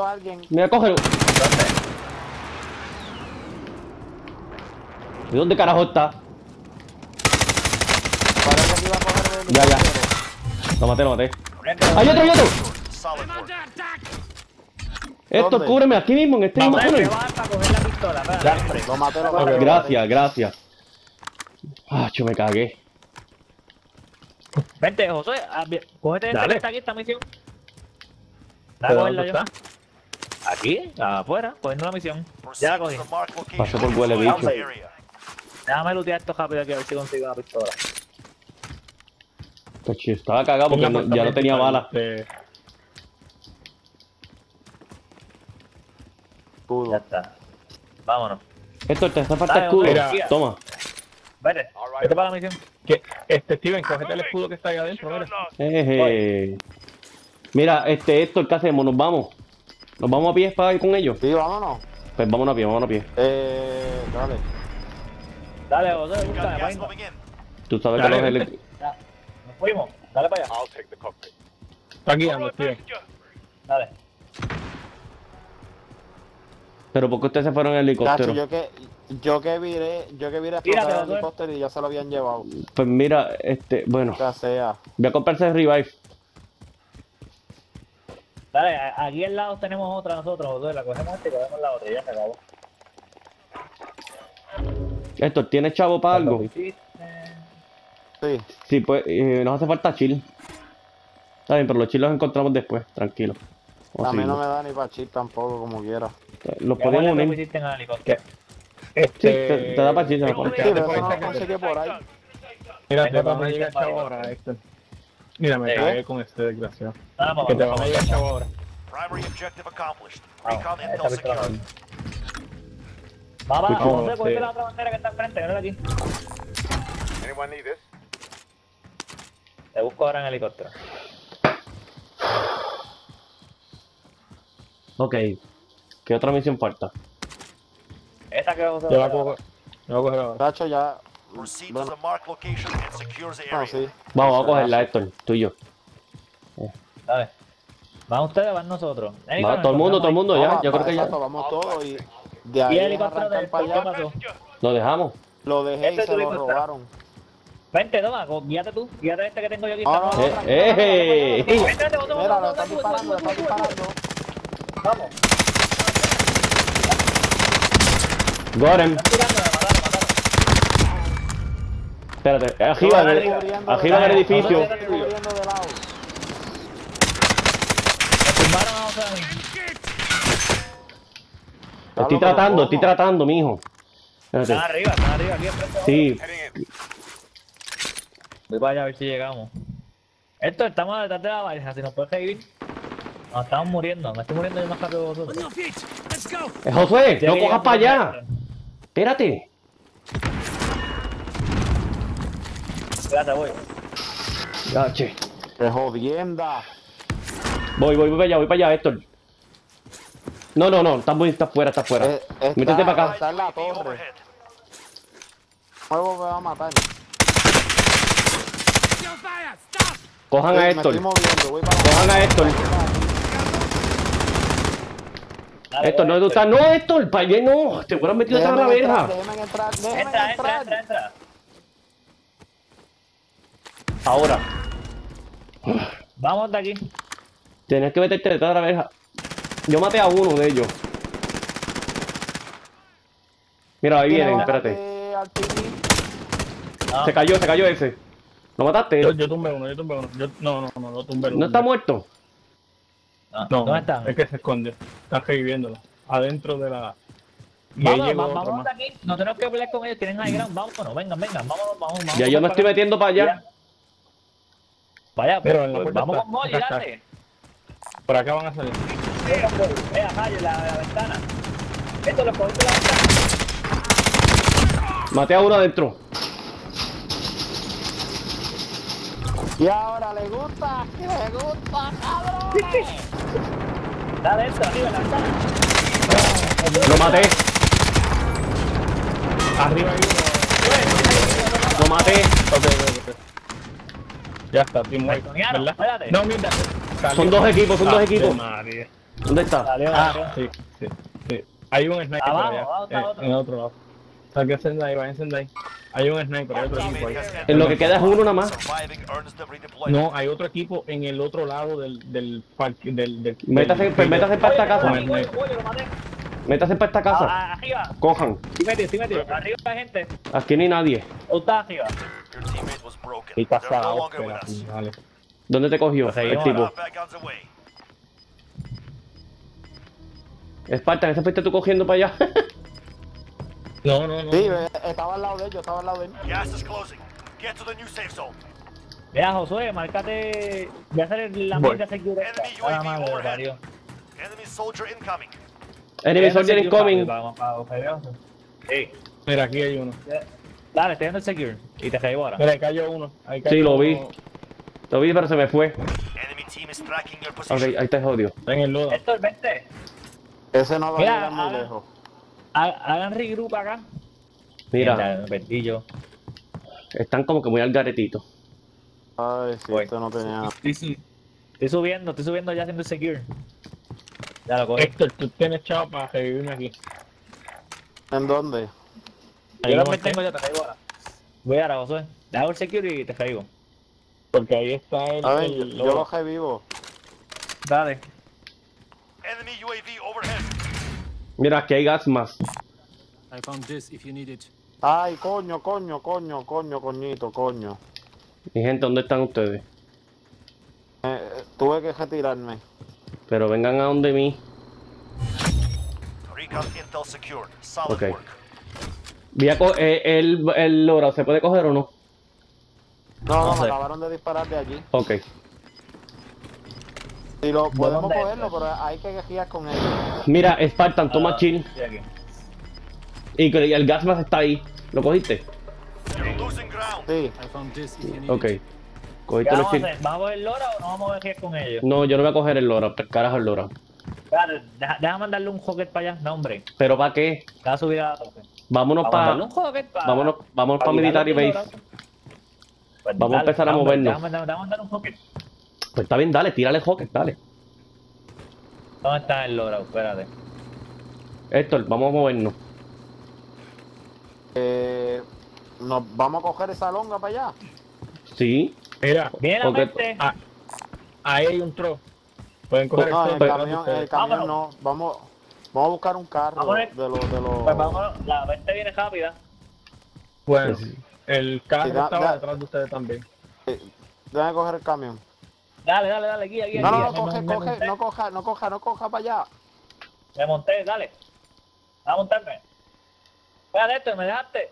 a alguien. Mira, cógelo. ¿Dónde? ¿Y dónde carajo está? Parece que iba a coger el Ya, ya. Lo maté, lo maté. ¡Hay otro, hay otro! Esto, ¿Dónde? cúbreme aquí mismo, en este mismo túnel. la. Lo maté, lo maté. Gracias, gracias. Ah, yo me cagué. Vente, José, ah, cógete este que está aquí, esta misión. Dale, ¿Pero cogerla yo. Aquí, afuera, cogiendo la misión. Ya la cogí. Pasó por huele bicho. Déjame lootear esto rápido aquí a ver si consigo una pistola. Pues, estaba cagado porque no- ya no tenía balas. De... Ya está. Vámonos. Esto te hace falta escudo. mira. Toma. Vete, vete para la misión. Que, este, Steven, cógete el escudo que está ahí adentro, mira. Eje. Mira, este, esto, ¿qué hacemos? Nos vamos. Nos vamos a pie para ir con ellos. Sí, vámonos. Pues vámonos a pie, vámonos a pie. Eh, dale. Dale, búscame, moving in. Tú sabes Dale, que los heli- Ya, nos fuimos. Dale para allá. Está guiando, Steven. Dale. Pero ¿por qué ustedes se fueron en Cacho, helicóptero? yo que, yo que viré, yo que viré el helicóptero y ya se lo habían llevado. Pues mira, este, bueno, Ya sea. voy a comprarse el revive. Dale, aquí al lado tenemos otra nosotros, José. La cogemos esta y cogemos la otra. y Ya se acabó. Esto, ¿tienes chavo para algo? Sí. Sí. Sí, pues eh, nos hace falta chill. Está bien, pero los chill los encontramos después, tranquilo. Vamos A mí no me da ni para chip tampoco, como quiera. Los podemos unir. pusiste en el helicóptero. Este... Sí, te, te da para chill, se me pone. Sí, Quédate pero por eso no ahí, lo conseguí por ahí. Mira, te van a llegar ahora, Héctor. Mira, me cagué con este desgraciado. Vamos, Que te vamos, a llegar chavo ahora. Primary objective accomplished. vamos. Recon intel secured. Va, va, José, cogete la otra bandera que está enfrente, mírala aquí. Te busco ahora en el helicóptero. Ok. ¿Qué otra misión falta? Esa que José Yo va la cojo. Yo la cojo ahora. Cacho, ya. Proceed to Bueno, the marked location and secure the no, area. sí. Vamos, vamos a cogerla, Héctor, tú y yo. Dale. ¿Van ustedes van nosotros? Va, todo el mundo, todo el mundo, ya. Yo creo que ya. Vamos todos y de ¿Y ahí el helicóptero de arrancar para ¿Qué allá. pasó? Lo dejamos. Lo dejé y Este es se lo robaron. Vente, toma, guíate tú. Guíate este que tengo yo aquí. No, no, Eh, eh, Mira, lo están disparando, lo están disparando. Vamos. Got him. Están tirando, mataron, mataron. Espérate, arriba, en el- Cubriendo arriba de del edificio. Estoy. Me tumbaron a José tratando, estoy tratando, mijo. Espérate. Están arriba, están arriba, aquí enfrente. Sí, Voy para allá a ver si llegamos. Esto, estamos detrás de la valija, si nos puedes revivir. Nos estamos muriendo, me estoy muriendo yo más rápido que vosotros. Eh, Josué, no cojas para allá. Espérate. Espérate, voy. Ya, che. ¡Qué jodienda! Voy, voy, voy para allá, voy para allá, Héctor. No, no, no, está, muy, está fuera, está fuera. Eh, está- Métete para acá. Está en la torre. Nuevo me va a matar. Cojan a Héctor. Cojan a Héctor. Héctor, no, tú estás. No, Héctor, para allá no. Te hubieras metido atrás de la verja. Entra, entra, entra. Ahora. Vamos de aquí. Tienes que meterte detrás de la verja. Yo maté a uno de ellos. Mira, ahí vienen, espérate. TV. Ah, Se cayó, se cayó ese. ¿Lo mataste? Yo, yo tumbé uno, yo tumbé uno. Yo, no, no, no, no tumbé uno. ¿No está muerto? no, No, ¿Dónde están? es que se esconde. Están reviviéndolo. Adentro de la... Y va- más. de aquí. No tenemos que pelear con ellos. Tienen high ground. Vámonos, vengan, vengan. Vámonos, vamos, vamos. Ya yo me estoy metiendo para allá. Allá, Pero pues, en la pues, vamos está. con Molly, dale. Por acá van a salir. Venga, Jayo, la, la ventana. Esto lo cogiste la ventana. Maté a uno adentro. Y ahora le gusta, le gusta, cabrón. Dale, esto, arriba, en la ventana. Lo maté, Arriba hay uno. lo maté. Ok, ok, ok. Ya está, estoy muerto. Balconearon, ¿Verdad? espérate. No, mira. salió. Son dos equipos, son dos Ah, equipos. de madre. ¿Dónde está? Salió, Ah, salió. sí, sí, sí. Hay un sniper Abajo, allá, abajo está eh, otro. en otro lado. Saque Sendai, vayan Sendai. Hay un sniper, hay otro equipo ahí. En lo que queda es uno nada más. No, hay otro equipo en el otro lado del, del parque, del, del... Métase, del- pues métase para esta casa. oye, oye, oye, lo maté. Métase para esta casa. Ah, Arriba, Cojan. sí metido, sí metido. Arriba la gente. Aquí no hay nadie. ¿O está arriba? Y vale. ¿Dónde te cogió Pues el tipo? Spartan, ¿ese fuiste tú cogiendo para allá? No, no, no. Sí, eh, estaba al lado de él, yo estaba al lado de él. Mira, Josué, márcate. Voy a hacer la mierda security. Enemy Ah, UAV madre, overhead. parió. Enemy soldier incoming. Enemy soldier incoming. Mira, aquí hay uno. Dale, estoy dando el secure. Y te caigo ahora. Mira, ahí cayó uno. Ahí cayó Sí, lo vi. uno. Lo vi, pero se me fue. Enemy team is tracking your Ok, ahí está jodido. Está en el lodo. Es 20. Ese no va a Mira, llegar muy lejos. Ha- Hagan regroup acá. Mira, yo. están como que muy al garetito. Ay, sí, Voy. esto no tenía. Estoy subiendo, estoy subiendo ya haciendo el secure. Ya lo cogí. Héctor, tú tienes chavo para revivirme aquí. ¿En dónde? Yo ¿cómo también tengo, ya te caigo ahora. Voy ahora, Josué. Hago el secure y te caigo. Porque ahí está el... A ver, yo, el yo lodo. lo revivo. Dale. Enemy UAV overhead. Mira, aquí hay gas más. I found this if you need it. Ay, coño, coño, coño, coño, coñito, coño. Mi gente, ¿dónde están ustedes? Eh, tuve que retirarme. Pero vengan a donde mí. Recon intel secured. Solid Okay. work. Voy a co- eh, el, el loro, ¿se puede coger o no? No, no, No me sé. acabaron de disparar de allí. Ok. Y lo podemos cogerlo, pero hay que guiar con él. Mira, Spartan, toma Ah, chill. Y que- y el gas más está ahí. ¿Lo cogiste? Sí, Ok. it. ¿Qué Cogiste los vamos a chill. ¿Vamos a coger Lora o no vamos a ver con ellos? No, yo no voy a coger el loro. ¿Qué carajo el loro? Espérate, deja, deja mandarle un hocket para allá. No, hombre. ¿Pero para qué? Te va a subir a la tope. Vámonos para... Vámonos, vámonos para Military Base. Pues Vamos a empezar a hombre, movernos. Un. Pues está bien, dale, tírale el hockey, dale. ¿Dónde está el Lora? Espérate. Héctor, vamos a movernos. eh, nos vamos a coger esa longa para allá. Sí. Mira, la Porque- mente. ah, ahí hay un tro. Pueden coger No, en el el camión, en el camión no. Vamos, vamos a buscar un carro Vamos a de los de los. Pues vámonos. La mente viene rápida. Bueno, Sí. el carro Sí, da- estaba da- detrás de ustedes también. Déjame coger el camión. Dale, dale, dale, guía, guía, No, no, guía. no, Me- coge, me- coge, monté. no coja, no coja, no coja para allá. Me monté, dale. A montarme. Espérate, esto, me dejaste.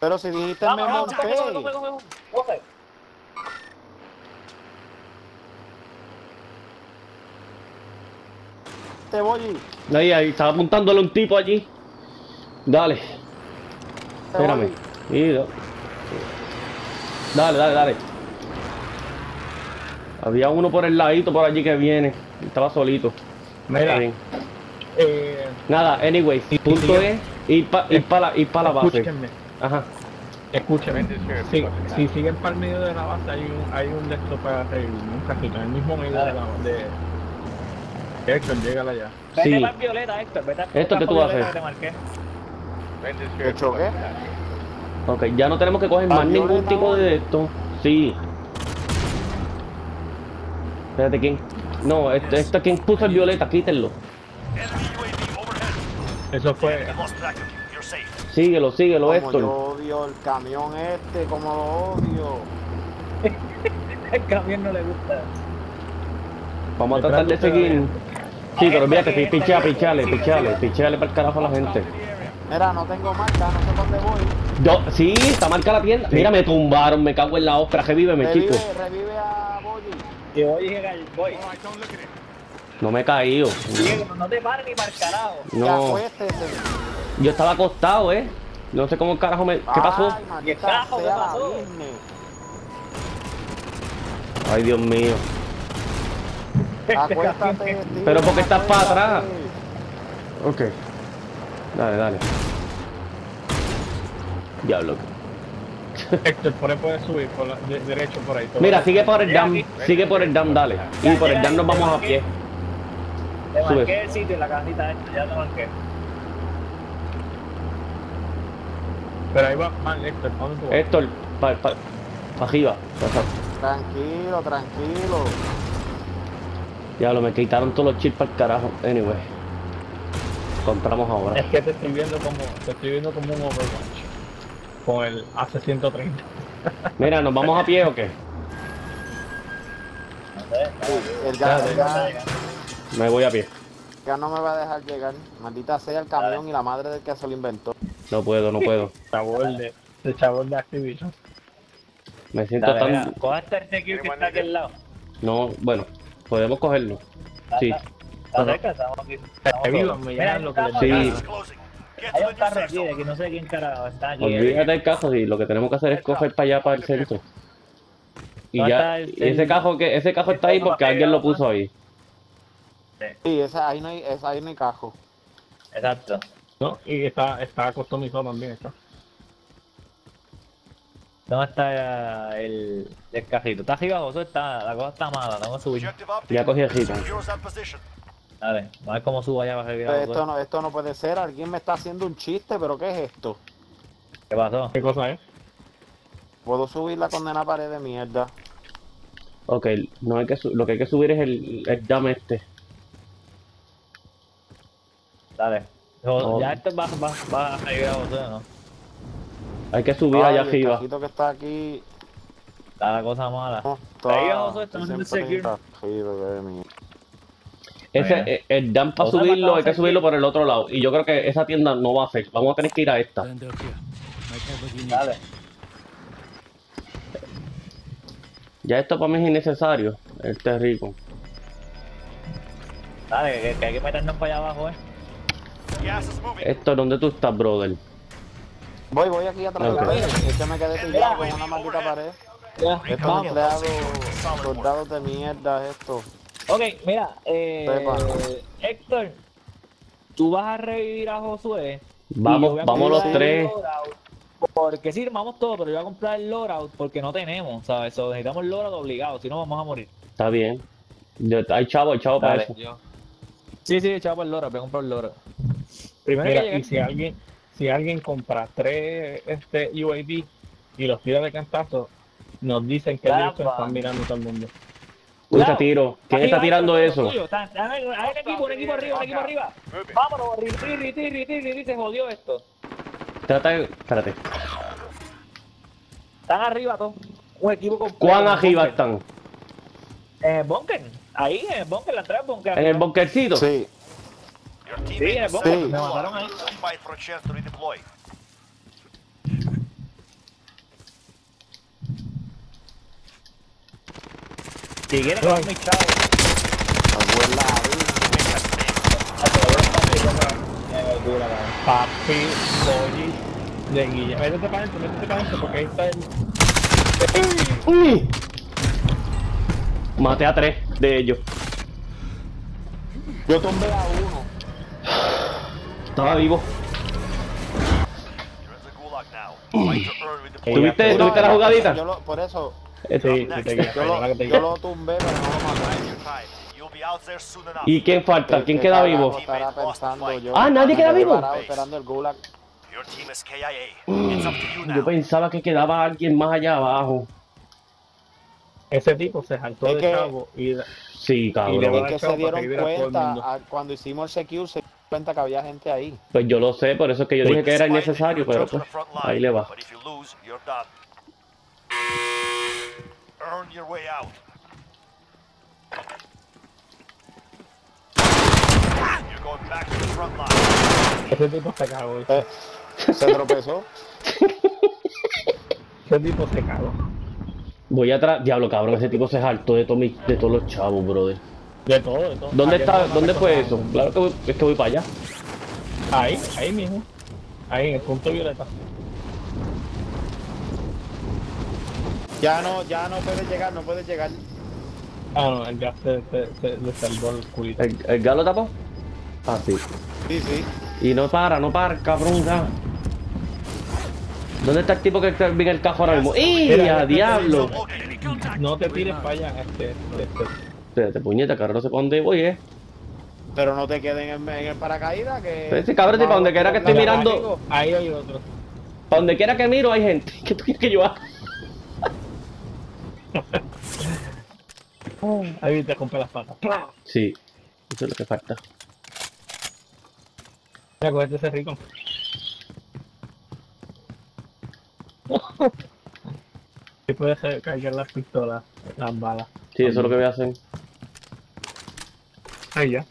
Pero si dijiste Vamos, me vamos, coge, coge, coge, monté. coge, coge. Te voy. Ahí, ahí, estaba apuntándole un tipo allí. Dale, espérame. Y Dale, dale, dale. Había uno por el ladito por allí que viene. Estaba solito. Mira, eh, Nada, anyway, punto es ir para ir pa la, ir pa la base. escúchenme, Ajá. escúchenme. Sí, si siguen para el medio de la base, hay un, hay un de estos para un cajito, en el mismo medio de la de... Héctor, llegala allá. Vete Sí. para violeta, Héctor. Vete Esto que tú vas a hacer. te marqué. ¿Te choqué? Ok, ya no tenemos que coger más ningún violeta, tipo de esto. Sí. Espérate, ¿quién? No, esto, esto ¿quién puso el violeta? Quítenlo. Eso fue... Síguelo, síguelo, Como Héctor. yo odio el camión este, como lo odio. El camión no le gusta. Vamos a tratar de seguir. Sí, pero olvídate, pi- pichea, pichale, pichale, pichale para el carajo a la gente. Mira, no tengo marca, no sé dónde voy. Yo, sí, está marca la tienda. Mira, me tumbaron, me cago en la ópera, revíveme, chico. Revive, revive a Boyi. Y voy a voy. No me he caído. Diego, no te pares ni para el carajo. Ya No, acuéstese. yo estaba acostado, ¿eh? No sé cómo carajo me... ¿Qué pasó? Ay, ¿Qué maldita carajo, qué sea la pasó? Disney. Ay, Dios mío. Acuéstate, tío, Pero ¿por qué estás para atrás? Ok. Dale, dale. Diablo. Héctor, por ahí puedes subir, por la, de- derecho por ahí. todo. Mira, sigue por el dam, sigue por el dam, dale. Y por el dam nos vamos a pie. Te Sube. marqué el sitio en la casita esta, ya te marqué. Pero ahí va, man, Héctor, ¿pa' ¿dónde tú vas? Héctor, para pa, pa arriba. Tranquilo, tranquilo. Diablo, me quitaron todos los chips para el carajo. Anyway. Compramos ahora. Es que te estoy viendo como, te estoy viendo como un Overwatch. Con el AC-130. Mira, ¿nos vamos a pie o qué? El gas, el gas, Me voy a pie. gas no me va a dejar llegar. Maldita sea el camión y la madre del que se lo inventó. No puedo, no puedo. Chabón de, de chabón de Activision. Me siento Dale, tan... coge este que está aquí al lado. No, bueno, podemos cogerlo. Está- Sí. Está está cerca, estamos aquí. estamos todos. me lo que estamos Sí. Hay un carro aquí de que no sé quién carajo está aquí. Olvídate del cajo, sí, lo que tenemos que hacer es coger para allá, para el centro. Y ¿Dónde ya, ese el- cajo que ese cajo está ahí porque alguien lo puso ahí. Sí, esa, ahí, no hay, esa, ahí no hay cajo. Exacto. ¿No? Y está, está customizado también, está. ¿Dónde está el, el cajito? Está arriba, José, está, la cosa está mala, tengo que subir. Ya cogí el position. Dale, a ver cómo subo allá para arriba. Esto no, esto no puede ser. Alguien me está haciendo un chiste, pero ¿qué es esto? ¿Qué pasó? ¿Qué cosa es? Puedo subir la condena pared de mierda. Ok, no hay que lo que hay que subir es el, el jam este. Dale. No. Ya esto va, va, va a arriba a José, ¿no? Hay que subir Ay, allá el arriba. cajito que está aquí. Está la cosa mala. No, Ahí vamos, estamos en el secure. Ese, eh, el jam para Otra subirlo hay que subirlo por el otro lado. Y yo creo que esa tienda no va a hacer. Vamos a tener que ir a esta. Dale. Ya esto para mí es innecesario. Este es rico. Dale, que, que hay que meternos para allá abajo, eh. Esto, ¿dónde tú estás, brother? Voy, voy aquí atrás Ok. de la pared. Es que me quedé pillado con una maldita pared. Estos Vamos. empleados, soldados de mierda, esto. Ok, mira, eh, Sepa. Héctor, tú vas a revivir a Josué. Vamos, a vamos los tres. Porque sí, vamos todos, pero yo voy a comprar el loadout porque no tenemos, ¿sabes? So, necesitamos el loadout obligado, si no vamos a morir. Está bien. Yo- hay chavo, hay chavo para eso. yo. Sí, sí, echado el loadout, voy a comprar el loadout. Primero Mira, que llegue- y si alguien, si alguien compra tres este UAV y los tira de cantazo, nos dicen que ellos están mirando todo el mundo. Escucha Cuidado. tiro. ¿Quién está tirando eso? tuyo, está- Hay un equipo, un equipo arriba, un equipo arriba. Vámonos, riti, riti, riti, riti, se jodió esto. Trata de- Espérate. Están arriba todos. Un equipo completo. ¿Cuán arriba están? En el bunker. Ahí, en el bunker, la entrada del bunker. ¿En el bunkercito? Sí, teammate el is bunker. Sí. Me mataron ahí. Fight for a chance to redeploy. Si quieres, con mi chavo. abuela, Papi, Boyi, de Guilla. Métete para adentro, métete para adentro, porque ahí está el. ¡Uy! Maté a tres de ellos. Yo tumbé a uno. Earn redeployment. ¿Tuviste, ¿tuviste la jugadita? Yo lo, por eso, Sí, yo lo, yo lo tumbé, pero no lo maté. ¿Y quién falta? ¿Quién ¿Qué queda vivo? Estará pensando yo. Ah, ¿nadie queda vivo? parado esperando el gulag. Your team is KIA. It's up to you Yo pensaba que quedaba alguien más allá abajo. Ese tipo se saltó Es de que- chavo y Sí, Y cabrón. va- Es que se dieron que cuenta, a- cuando hicimos el secure, se dieron cuenta que había gente ahí. Pues yo lo sé, por eso es que yo dije que era innecesario, pero pues, ahí le va. Ese tipo se cagó. Eh, se tropezó. Ese tipo se cagó. Voy atrás. Diablo, cabrón, ese tipo se saltó de, todos mis- de todos los chavos, brother. De todo, de todo. ¿Dónde está? ¿Dónde fue eso? Claro que voy, es que voy para allá. Ahí, ahí mismo. Ahí en el punto violeta. Ya no, ya no puedes llegar, no puedes llegar. Ah, no, el gas se, se, se le salvó el culito. ¿El, el galo tapó? Ah, sí. Sí, sí. Y no para, no para, cabrón, ya. ¿Dónde está el tipo que está en el cajo ahora mismo? ¡Y Mira, a este diablo! No te tires para allá, este, este. Espérate, puñeta, ahora no sé para dónde voy, eh. Pero no te queden en, en el paracaídas que... Sí, cabrón, para donde quiera que estoy Mira, mirando- Ahí hay otro. Para donde quiera que miro hay gente. ¿Qué tú quieres que yo haga? Ahí te compré las patas. Sí, eso es lo que falta. Mira, cogete ese rico. Y puedes cargar las pistolas, las balas. Sí, eso es lo que voy a hacer. Ahí ya.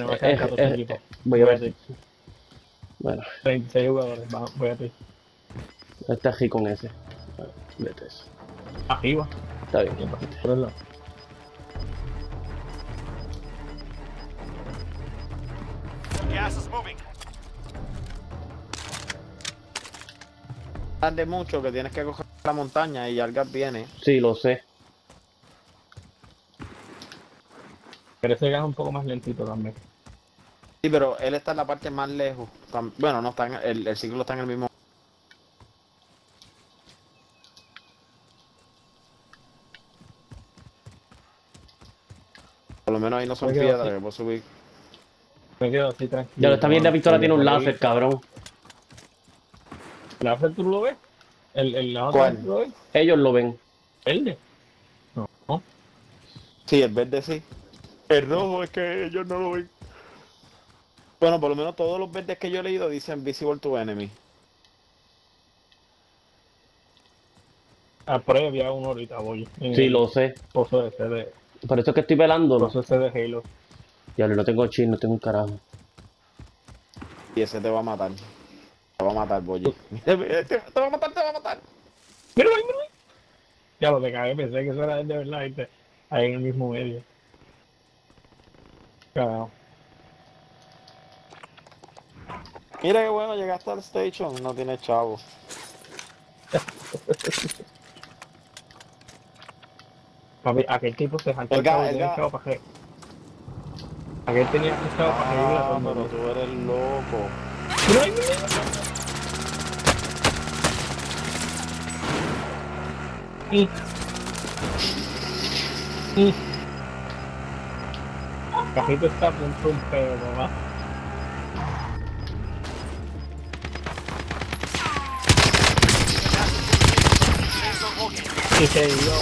No me Eh, quedan eh, 14 eh, equipos. Voy a ver. Bueno, 36 jugadores, vamos, voy a ti. está aquí con ese. Vete eso. Arriba. Está bien. Tarde mucho que tienes que coger la montaña y Algar viene. Sí, lo sé. Pero ese gas es un poco más lentito también. Sí, pero él está en la parte más lejos. Bueno, no está en el, el ciclo está en el mismo. Por lo menos ahí no son piedras que puedo subir. Me quedo así tranquilo. Ya lo está bien, la pistola tiene un láser, cabrón. ¿El láser tú lo ves? ¿El, el láser ¿Cuál? tú lo ves? Ellos lo ven. ¿Verde? No. no. Sí, el verde sí. El rojo es que ellos no lo ven. Bueno, por lo menos todos los verdes que yo he leído dicen visible to enemy. Ah, ahí había uno ahorita, voy. En Sí, lo sé. Pozo de, Por eso es que estoy velándolo. pozo de Halo. Diablo, no tengo chin, no tengo un carajo. Y ese te va a matar. Te va a matar, Boye. te, va a matar, te va a matar. Míralo ahí, míralo ahí. Ya lo te cagué, pensé que eso era de verdad, ¿viste? Ahí en el mismo medio. Cagado. Mira qué bueno, llegaste al station. No tienes chavo. Papi, aquel tipo se saltó El el chavo, el tenía chavo para que... Aquel tenía un chavo para que Ah, pero tú eres loco. Míralo ahí, míralo Y... Y... Cajito está a punto de un pedo, ¿va? Y se dio...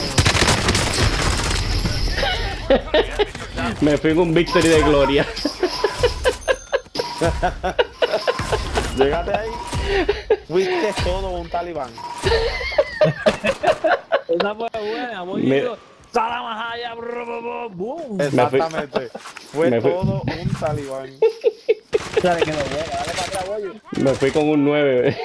Me fui en un victory de gloria. Llegaste ahí. Fuiste todo un talibán. Esa fue buena, voy Me-. Sala más allá, bro, bro, bro, boom. Exactamente. Fue me fui- todo un talibán. Dale, que no llega, dale para atrás. Me fui con un 9.